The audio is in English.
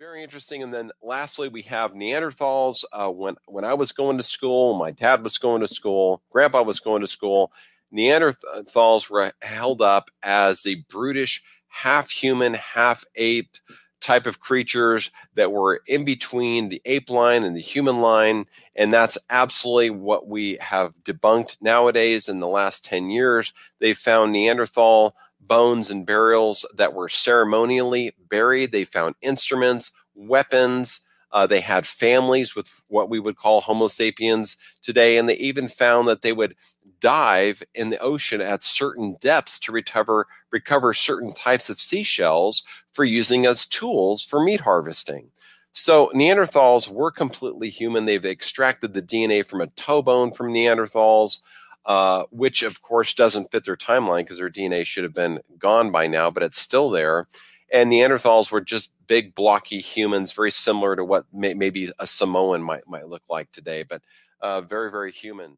Very interesting. And then lastly, we have Neanderthals. Uh, when when I was going to school, my dad was going to school, Grandpa was going to school. Neanderthals were held up as the brutish, half human, half ape type of creatures that were in between the ape line and the human line. And that's absolutely what we have debunked nowadays in the last 10 years. They found Neanderthal bones and burials that were ceremonially buried. They found instruments, weapons. Uh, they had families with what we would call Homo sapiens today, and they even found that they would dive in the ocean at certain depths to recover recover certain types of seashells for using as tools for meat harvesting. So Neanderthals were completely human. They've extracted the DNA from a toe bone from Neanderthals uh, which of course doesn't fit their timeline because their DNA should have been gone by now, but it's still there. And Neanderthals were just big, blocky humans, very similar to what may, maybe a Samoan might might look like today, but uh, very, very human.